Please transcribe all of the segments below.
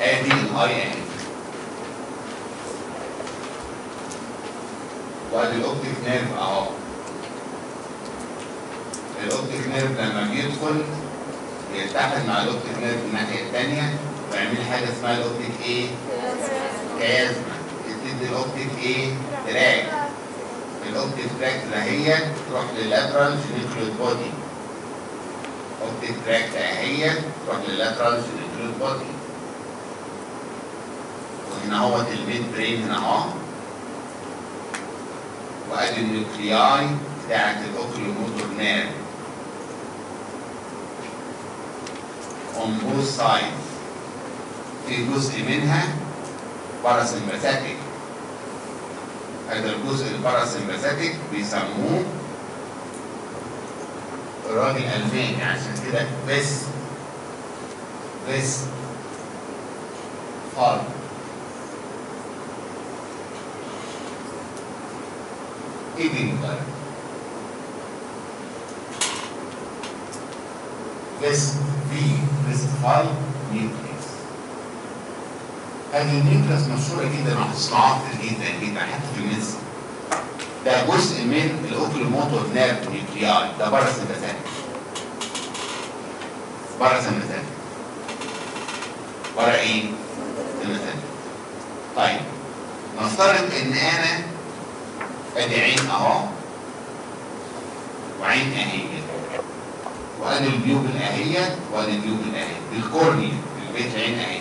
ادي ال eye اهي وادي ال optic nerve اهو ال optic nerve لما بيدخل بيتحد مع ال optic nerve الناحيه الثانية ويعمل حاجة اسمها ال optic إيه؟ chiasma تدي ال optic إيه؟ tract ال optic tract هي تروح لل lateral geniculate body optic tract اهي تروح لل lateral geniculate body وهنا هو ال midbrain هنا اهو وادي ال nuclei بتاعت ال oculomotor nerve on both sides. في جزء منها parasympathetic هذا الجزء ال parasympathetic بيسموه الراجل ألماني عشان كده بس بس فار إيدنجر بس في بس فاي نيوكليس هذه النيوكليس مشهورة جدا وهتسمعوها كتير جدا جدا حتى في الميديسن ده جزء من ال oculomotor nerve nuclei ده parasympathetic parasympathetic para إيه؟ sympathetic طيب نفترض إن أنا ادي عين أهو. وعين اهي وادي ال pupil اهي وادي ال pupil اهي ال cornea البيت عين اهي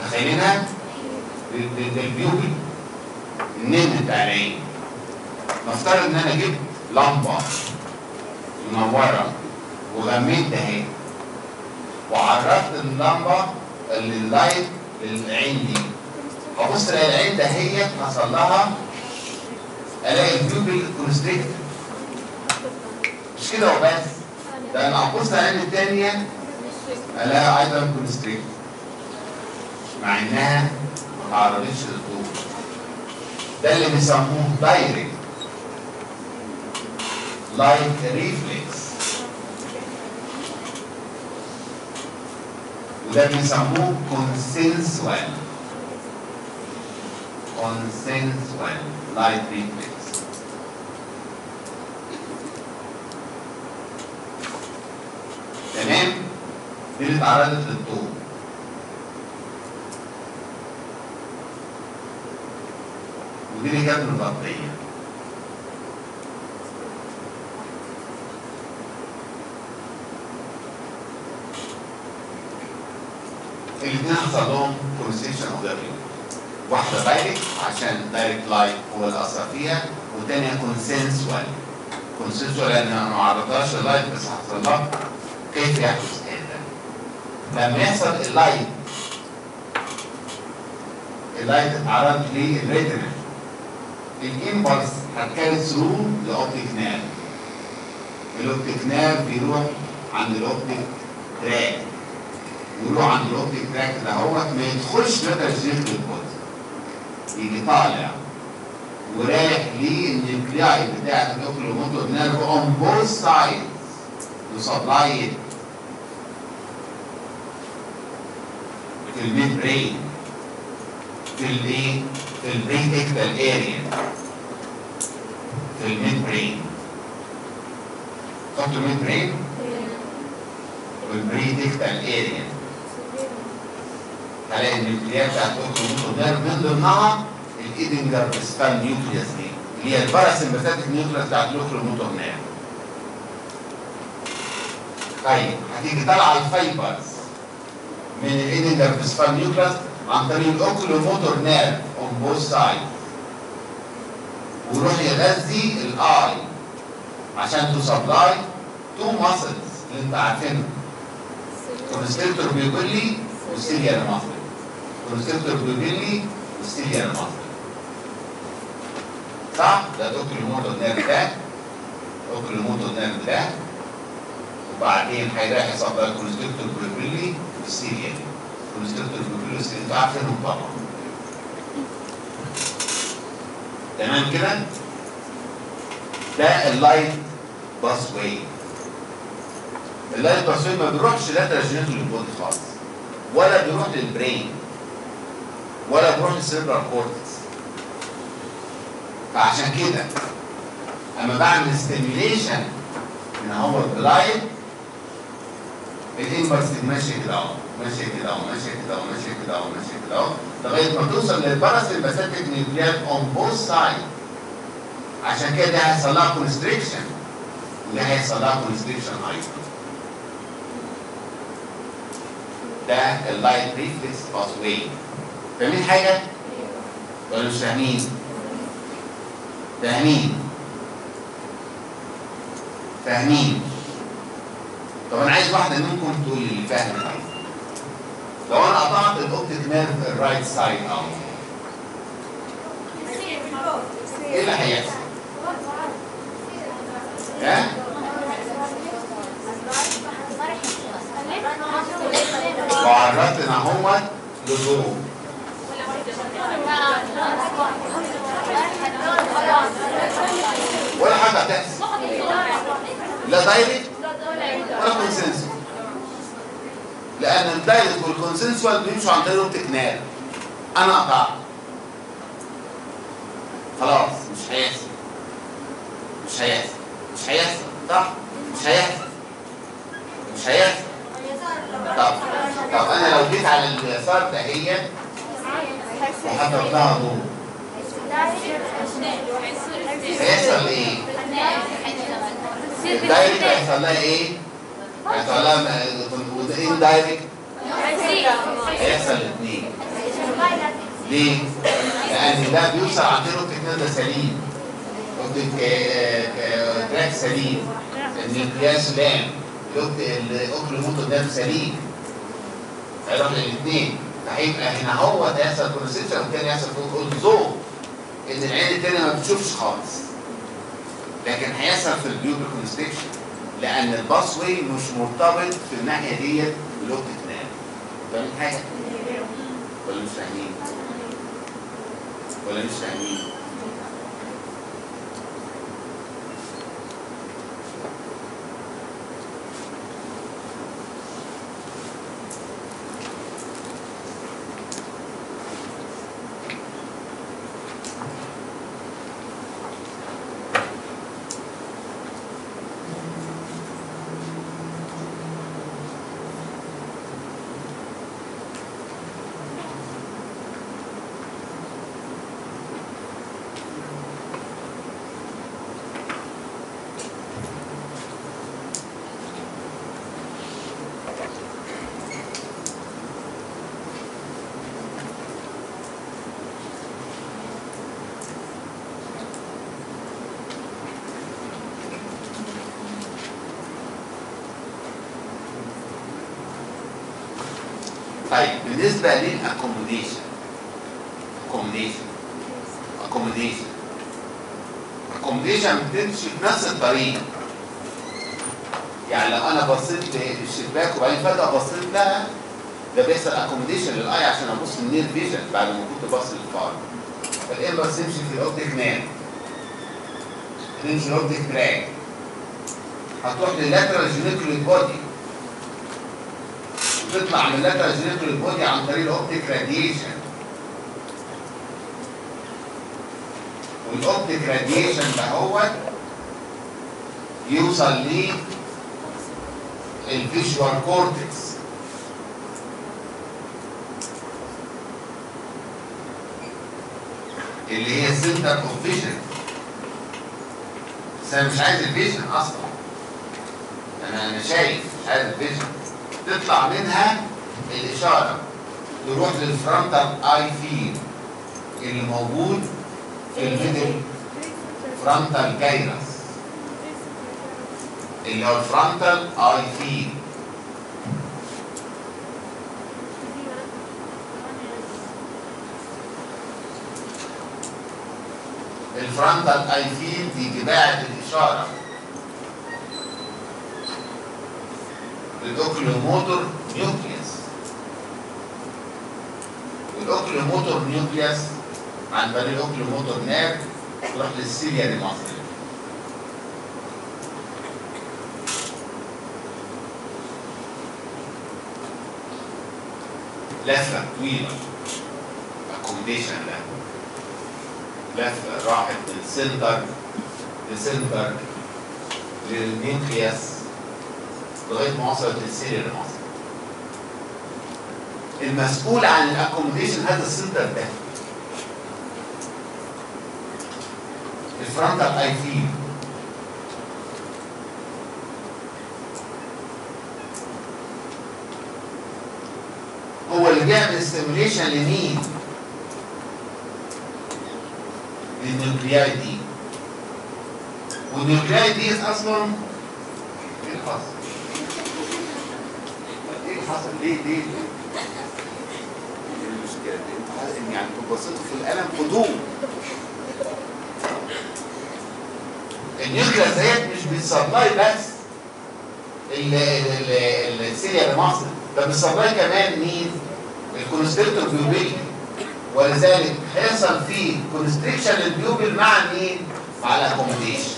متخيلينها؟ ال pupil النني بتاع العين؟ نفترض إن أنا جبت لمبة منورة وغميت اهي وعرفت اللمبة اللي ال light للعين دي. هبص الاقي العين دهيت حصل لها الاقي ال pupil constrict مش كده وبس ده أنا هبص العين الثانية الاقي أيضا constrict مع انها ما تعرضتش للضوء ده اللي بيسموه direct light reflex وده بيسموه consensual. Consensual. Light reflex تمام دي اللي اتعرضت للضوء ودي اللي كانت متغطيه الاثنين حصل لهم constriction of the واحدة direct عشان direct light هو اللي اثر فيها والثانيه consensual consensual لأن أنا ما عرضتهاش ال light بس حصل لها كيف يحدث؟ لما يحصل اللايت اللايت اتعرض للريتنا الامبلس هتكاري ثرو لاوبتيك نيرف الاوبتيك نيرف بيروح عند ال optic tract ويروح عند ال optic tract دهوت ما يدخلش ال geniculate body يجي طالع. ورايح لل nuclei بتاعت ال oculomotor nerve on both sides و supply في في الايه؟ في ال pretectal area في ال midbrain خدتوا ال midbrain؟ وال pretectal area هلاقي ال nuclei ات بتاعت ال oculomotor nerve من ضمنها ال Edinger-Westphal nucleus دي اللي هي ال parasympathetic nucleus بتاعت ال oculomotor nerve طيب هتيجي طالعة ال fibers من ال Edinger-Westphal nucleus عن طريق ال oculomotor nerve on both side ويروح يغذي ال eye. عشان to supply two muscles اللي انت عارفينهم. constrictor pupillae وال ciliary muscle constrictor pupillae وال ciliary muscle صح؟ ده ال oculomotor nerve ده. ال oculomotor nerve ده. وبعدين هيروح ي supply constrictor pupillae وال ciliary constrictor pupillae وال ciliary أنتوا عارفينهم طبعا تمام كده؟ ده ال light pathway ال light pathway ما بيروحش lateral geniculate لل body خالص ولا بيروح لل brain ولا بيروح لل cerebral cortex. فعشان كده أما بعمل stimulation ان هو ال light impulse ماشي كده اهو ماشي كده اهو ماشي كده اهو ماشي كده اهو ماشي كده اهو لغايه ما توصل لل parasympathetic nuclei ات on both side عشان كده ده هيحصل لها constriction وده هيحصل لها constriction أيضا ده ال light reflex pathway فاهمين حاجة؟ ولا مش فاهمين؟ فاهمين فاهمين طب أنا عايز واحدة منكم تقول لي الحاجة. لو أنا قطعت ال optic nerve ال right side out إيه اللي هيحصل؟ ها؟ وعرضت ان هو لظروف ولا حاجة هتحصل لا دايركت كونسنسوال لأن الدايركت والكونسنسوال بيمشوا عن طريق نيرف أنا قطعت خلاص. مش هيحصل. مش هيحصل. مش هيحصل. صح؟ مش هيحصل. مش هيحصل. طب طب أنا لو جيت على اليسار ده هي وحطيت لها ضوء هيحصل إيه؟ الدايركت هيحصل لها إيه؟ هيحصل لها اندايركت هيحصل الاثنين ليه؟ لأن ده بيوصل طريق الاوبتيك ده سليم تراك سليم النيوكلياس لام الاوكلوموتو ده سليم هيروح للاثنين فهيبقى هنا هو ده يحصل كونسيشن والتاني يحصل فوق ذوق ان العين التانية ما بتشوفش خالص لكن هيحصل في البيوبل كونستكشن لأن ال pathway مش مرتبط في الناحية ديت بال optic nerve فاهمين حاجة؟ ولا مش فاهمين؟ ولا مش فاهمين؟ طيب بالنسبة لل accommodation accommodation accommodation accommodation بتمشي في نفس الطريق. يعني لو أنا بصيت للشباك وبعدين فجأة بصيت لها ده بيحصل accommodation لل eye عشان أبص لل near vision بعد ما كنت باصص لل far. فال impulse تمشي في ال optic nerve تمشي ال optic tract هتروح لل lateral geniculate body تطلع من ال lateral geniculate body عن طريق ال optic radiation. وال optic radiation ده هو يوصل ل ال visual cortex. اللي هي center of vision. بس أنا مش عايز ال vision أصلا. أنا أنا شايف مش عايز ال vision. تطلع منها الإشارة. تروح لل frontal eye field اللي موجود في ال middle frontal gyrus اللي هو ال frontal eye field ال frontal eye field دي جباعة الإشارة. لل oculomotor nucleus وال oculomotor nucleus عن طريق ال oculomotor nerve تروح لل ciliary muscle لفة طويلة. accommodation ده لفة راحت من center ل center لل nucleus لغاية ما وصلت لل ciliary muscle المسؤول عن ال accommodation هذا ال center ده. ال frontal eye field هو اللي بيعمل stimulation لمين؟ لل nuclei دي وال nuclei دي أصلا اللي حصل؟ ليه ليه؟ إيه المشكلة دي؟ يعني بصيتوا في القلم خدوه ال nucleus ديت مش بت supply بس ال- ال- ال- ال ciliary muscle ده بت supply كمان مين؟ ال constrictor pupil ولذلك هيحصل فيه constriction لل pupil مع مين؟ مع ال accommodation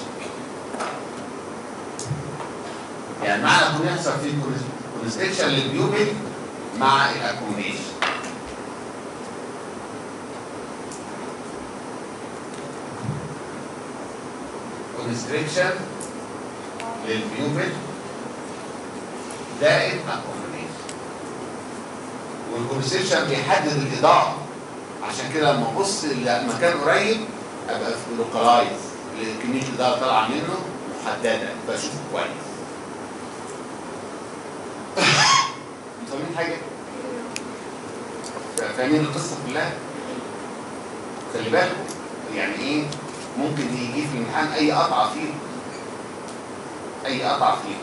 يعني معنى انه يحصل فيه constriction لل pupil مع ال accommodation constriction لل pupil زائد accommodation وال constriction بيحدد الإضاءة عشان كده لما أبص لمكان قريب أبقى localize كمية الإضاءة طالعة منه محددة بشوف كويس أنتوا فاهمين حاجة؟ فاهمين القصة كلها؟ خلي بالكم يعني إيه؟ ممكن يجي في الامتحان أي قطعة فيه أي قطعة فيه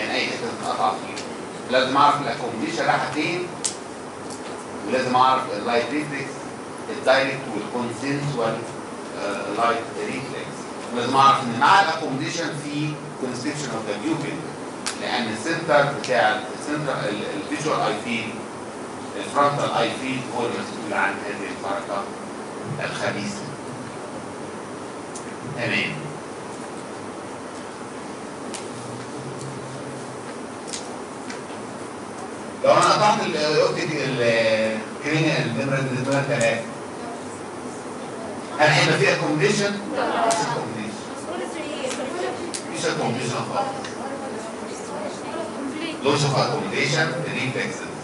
يعني أي حتة قطعة فيه لازم أعرف ال accommodation رايحة فين. ولازم أعرف ال light reflex ال direct وال consensual light reflex. ولازم أعرف إن مع ال accommodation في constriction of the pupil لأن ال center بتاع ال center ال visual eye field ال frontal eye field هو المسؤول عن هذه الحركه الخبيثة. تمام. لو أنا قطعت ال optic ال cranial نمره ثلاثة هل هيبقى فيها accommodation؟ مفيش accommodation مفيش accommodation خالص. Loss of accommodation reflexes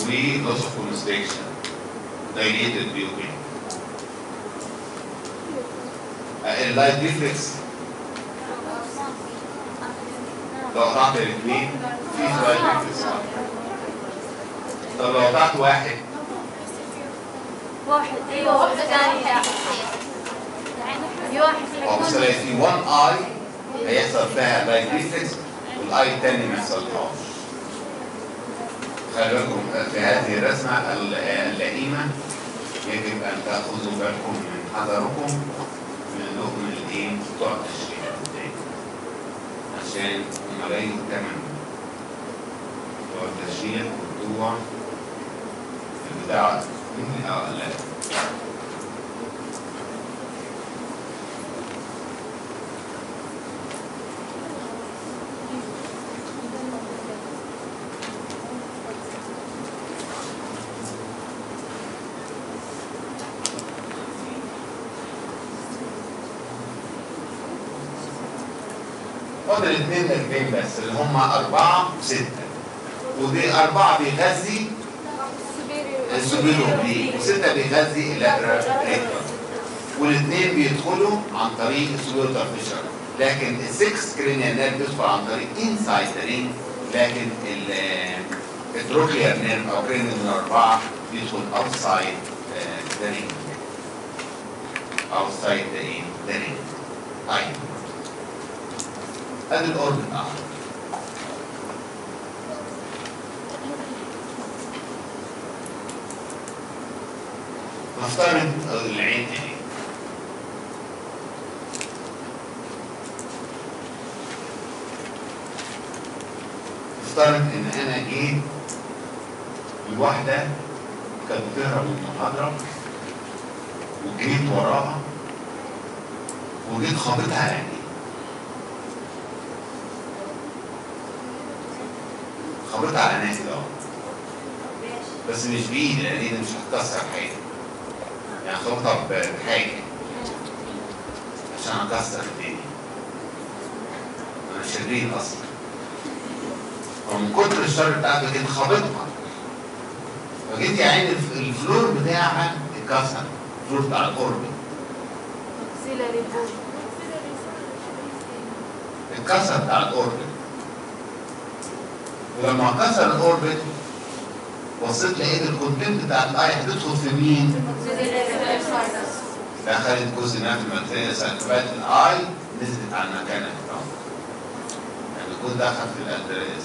و loss of constriction dilated pupil ال light reflex لو قطعت الاثنين في light reflex طب لو قطعت واحد واحد أيوه واحد ثاني في واحد أو مثلا في 1 eye هيحصل فيها light reflex والاي الثاني ما يحصلهاش خلي بالكم في هذه الرسمة اللئيمة يجب أن تأخذوا بالكم من حذركم من لقم الايه بتوع التشريح عشان ملايين الثمن بتوع التشريح بتوع البتاع ممكن آه فاضل اثنين تركيبين بس اللي هم أربعة وستة. ودي أربعة بيغذي ال superior oblique وستة بيغذي rectus والاثنين بيدخلوا عن طريق ال superior fissure. لكن ال six cranial nerve بيدخل عن طريق inside ring لكن ال trochlear nerve أو cranial أربعة بيدخل outside the ring outside the ring طيب. ادي ال orbit اهو نفترض العين. اهي نفترض إن أنا جيت الواحدة كانت بتهرب من المحاضرة وجريت وراها وجيت خابطها يعني خبطها على ناحية آه بس مش بايدي لأن ايدي مش هتكسر حاجة. يعني خبطها بحاجه عشان اكسر الدنيا. أنا شرير أصلا. ومن كتر الشر بتاعته كده خابطها. فجيت يا عيني الف- ال floor بتاعها اتكسر. ال floor بتاع ال orbit. اتكسر بتاع ال orbit ولما اتكسر ال orbit بصيت لقيت ال content بتاع ال eye هتدخل في مين؟ دخلت جزء منها في ال maxillary sinus فبقت ال eye نزلت عن مكانها يعني يكون دخل في الالتريس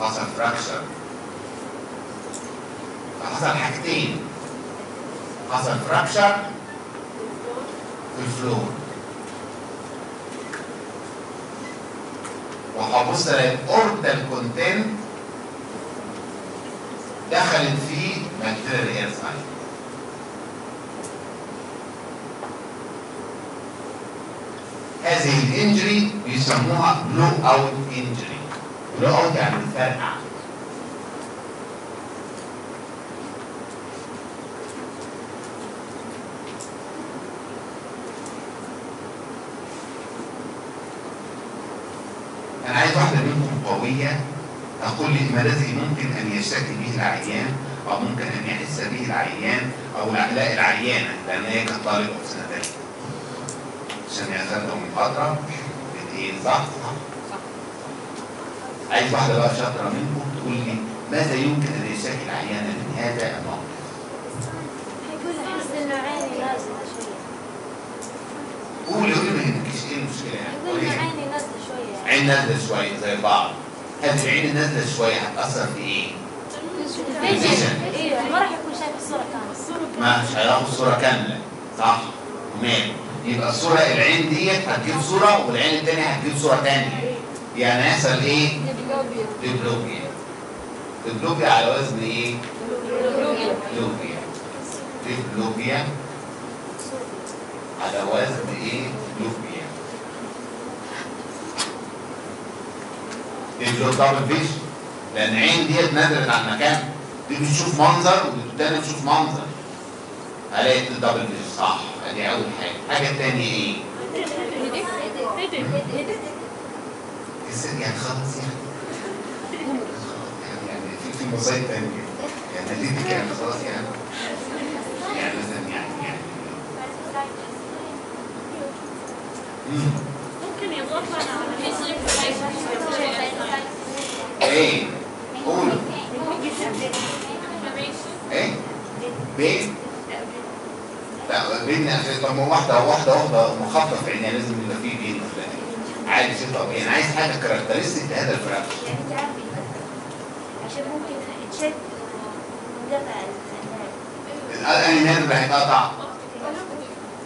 حصل fracture فحصل حاجتين. حصل fracture في ال floor. وهبص الاقي ال orbital content دخلت فيه بكتيريا اير سايت هذه ال injury بيسموها blow out injury blow out يعني بتفرقع أنا عايز واحدة منكم قوية تقول لي ما الذي ممكن أن يشتكي به العيان أو ممكن أن يحس به العيان أو لا العيانه لأن هي كانت طالبه في سنه ثالثه عشان ياخدها محاضره إيه صح؟ عايز واحدة بقى شاطرة منكم تقول لي ماذا يمكن أن يشتكي العيانه من هذا الموقف؟ حيقول احس انه عيني نازله شوية قولي قولي ما إيه المشكلة يعني عيني نازله شوية عين نازله شوية زي بعض هذه العين النازله شوية هتاثر في إيه؟ أيوه ما راح يكون شايف الصورة كامله مش هياخد صورة كاملة صح ومال يبقى الصورة العين ديت هتجيب صورة والعين التانية هتجيب صورة تانية يعني هيحصل إيه؟ diplopia diplopia على وزن إيه؟ diplopia diplopia على وزن إيه؟ diplopia diplopia double vision لأن عين ديت نزلت عن مكان دي بتشوف منظر والتانية بتشوف منظر. هلاقي ال double vision صح. أدي أول حاجة. الحاجة التانية إيه؟ يعني خلاص يعني. يعني يعني في في مصايب تانية يعني نتيجة يعني خلاص يعني. يعني مثلا يعني يعني. مم. ممكن يضاف على إيه؟ قول. إيه؟ بين لا بين عشان طب ما واحدة واحدة واحدة مخفف عينيها لازم يبقى فيه بين عادي طبيعي أنا عايز حاجة characteristic يعني انت عارف عشان ممكن تشد ال انهي nerve اللي هيتقطع؟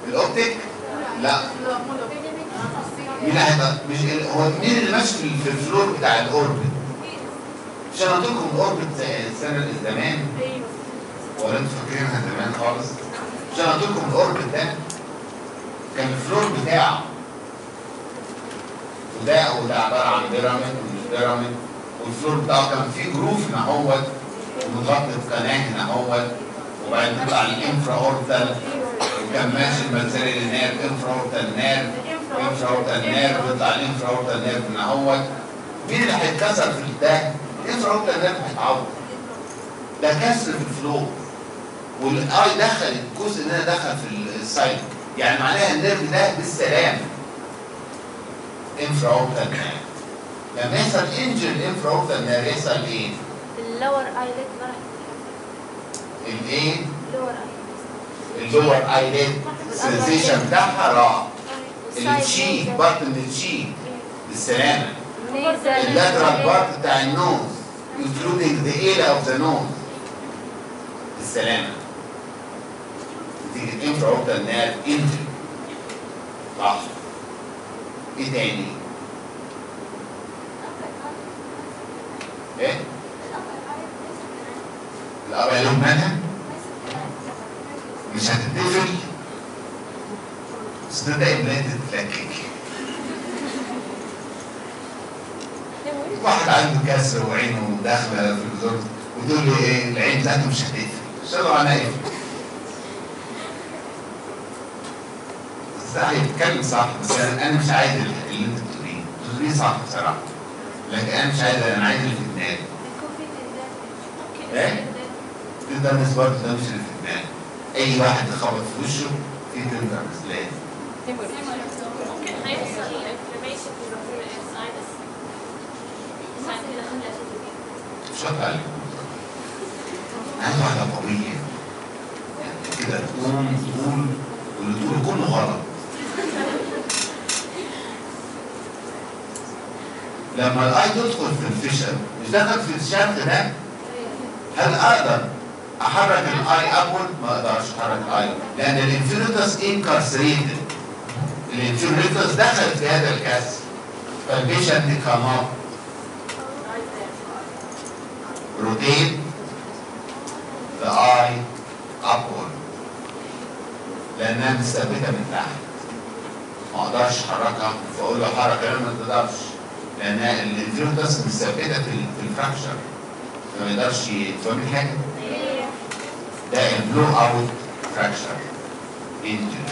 ال optic؟ لا. مين هيتقطع؟ مش هو مين اللي في في ال floor بتاع ال orbit قلت لكم ال orbit السنة زمان ولا أنتوا فاكرينها زمان خالص؟ قلت لكم ال orbit ده؟ كان ال floor بتاعه. وده وده عبارة عن pyramid ومش pyramid وال floor بتاعه كان فيه groove هنا اهوت ومتغطي بقناة هنا اهوت وبعدين تطلع ال infraorbital وكان ماشي المنزلي لل nerve infraorbital nerve infraorbital nerve ويطلع ال infraorbital nerve هنا اهوت مين اللي هيتكسر في ده؟ orbital nerve هيتعور ده كسر في ال floor. وال eye دخل الجزء ده دخل في ال side يعني معناها ال nerve ده بالسلامة. infraorbital لما يحصل injury لل infraorbital يحصل إيه؟ ال lower eyelid ما راح الإيه؟ ال lower eyelid ال lower eyelid ال sensation بتاعها راح ال cheek من ال cheek بالسلامه ال lateral part بتاع ال nose including the ala of the nose نتيجه infraorbital nerve injury صح إيه تاني؟ إيه؟ ال upper lip مالها؟ مش هتتقفل بس تبدأ البلاد تتلكك واحد عنده كسر وعينه داخله في الزور وتقول لي إيه العين بتاعته مش هتقفل شغل أنا اقفل صح يتكلم صح بس أنا مش عايز اللي أنت بتقوليه. بتقوليه صح بصراحة؟ لكن أنا مش عايز أنا عايز اللي في دماغي. إيه؟ تندرس برضه ده مش اللي في دماغي. أي واحد يخبط في وشه في تندرس لازم. ممكن هيحصل inflammation في الساينس عشان كده خلت عليك عايز واحدة قوية يعني كده تقوم تقول واللي تقوله كله غلط. لما ال eye تدخل في ال fissure مش دخل في الشرخ ده؟ هل أقدر أحرك ال eye upward ما أقدرش أحرك ال eye لأن ال inferior rectus incarcerated. ال inferior rectus دخل في هذا الكسر فالبيشنت كمان rotate the eye upward لانها مثبته من تحت ما أقدرش احركها فاقول له حرك أنا ما تقدرش لانها ال inferior rectus مثبته في ال- في ال fracture. فما يقدرش يفهم حاجة. ده ال blow out فراكشر انجري